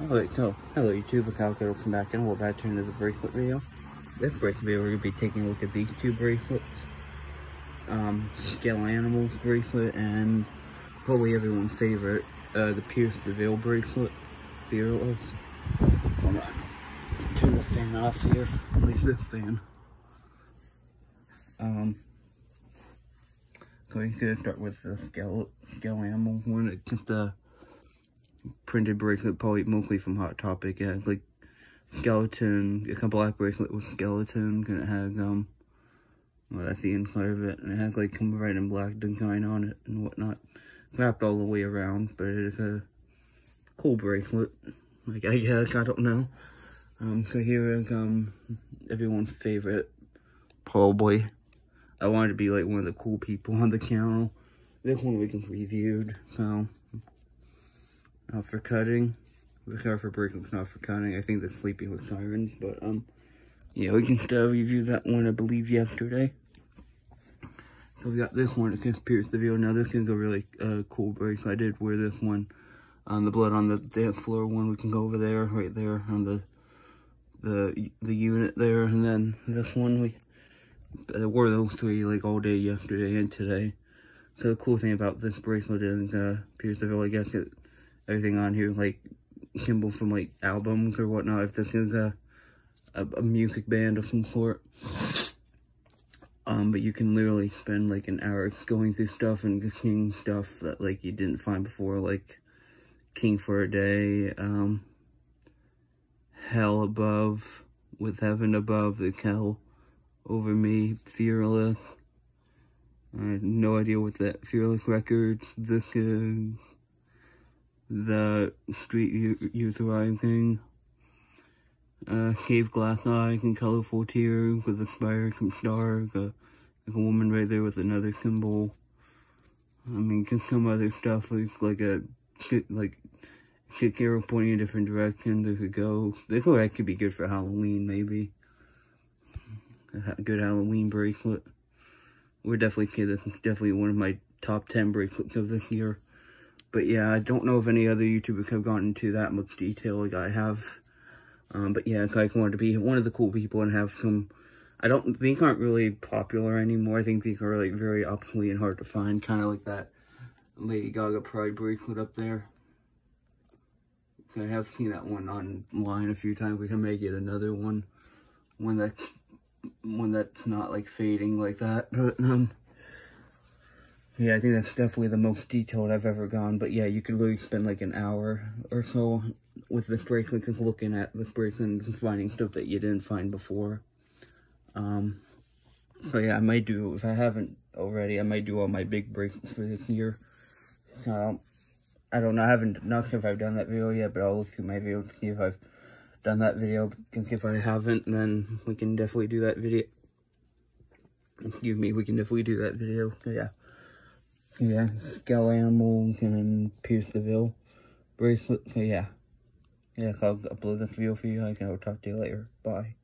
Alright, so, hello YouTube, Calco, welcome back, and we're about to into the bracelet video. This bracelet video, we're going to be taking a look at these two bracelets. Um, Skelanimals bracelet, and probably everyone's favorite, uh, the Pierce the Veil bracelet, Fearless. Hold on, turn the fan off here, leave this fan. Um, so we're going to start with the Scale, Skelanimal one, it's the printed bracelet, probably mostly from Hot Topic. Yeah, like skeleton, a black bracelet with skeleton, and it has um, well that's the inside of it, and it has like some red and black design on it and whatnot, wrapped all the way around. But it is a cool bracelet. Like I guess I don't know. Um, so here is um everyone's favorite, probably. I wanted to be like one of the cool people on the channel. This one we can reviewed, so not for cutting. Sorry for breaking, not for cutting. I think the sleeping with sirens, but um, yeah, we can still review that one, I believe, yesterday. So we got this one, it can pierce the veil. Now this is a really uh, cool break. I did wear this one on the blood on the dance floor one. We can go over there, right there on the the the unit there, and then this one we uh, wore those three like all day yesterday and today. So the cool thing about this bracelet is uh, pierce the veil. I guess it everything on here, like symbol from like albums or whatnot. If this is a, a, a music band of some sort. Um, but you can literally spend like an hour going through stuff and seeing stuff that like you didn't find before, like King for a Day, um, Hell Above, with Heaven Above, the Hell Over Me, Fearless. I had no idea what that Fearless record, this is the Street Youth Rising, uh, Cave Glass Eye and Colorful Tears with a spire some stars, uh, like a woman right there with another symbol. I mean, just some other stuff, like, like a, like, six arrow pointing a different direction, they could go. They This would could be good for Halloween, maybe. A good Halloween bracelet. We're definitely, this is definitely one of my top 10 bracelets of this year. But yeah, I don't know if any other YouTubers have gone into that much detail like I have. Um, but yeah, I wanted to be one of the cool people and have some, I don't think aren't really popular anymore. I think they are like very obsolete and hard to find, kind of like that Lady Gaga Pride bracelet up there. I have seen that one online a few times. We can make it another one, one that, one that's not like fading like that. But um, yeah, I think that's definitely the most detailed I've ever gone. But yeah, you could literally spend like an hour or so with this bracelet, just looking at this bracelet and finding stuff that you didn't find before. Um, but yeah, I might do, if I haven't already, I might do all my big bracelets for this year. Um, I don't know, I haven't, not sure if I've done that video yet, but I'll look through my video to see if I've done that video. Because if I haven't, then we can definitely do that video. Excuse me, we can definitely do that video. So yeah yeah, Skelanimal and Pierce Veil bracelet. So yeah, yeah, I'll upload this video for you. I can talk to you later. Bye.